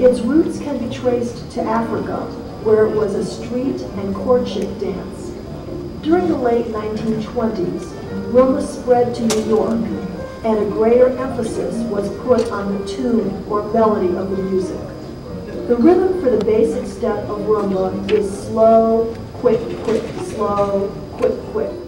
Its roots can be traced to Africa, where it was a street and courtship dance. During the late 1920s, rumba spread to New York, and a greater emphasis was put on the tune or melody of the music. The rhythm for the basic step of rumba is slow, quick, quick, slow, quick, quick.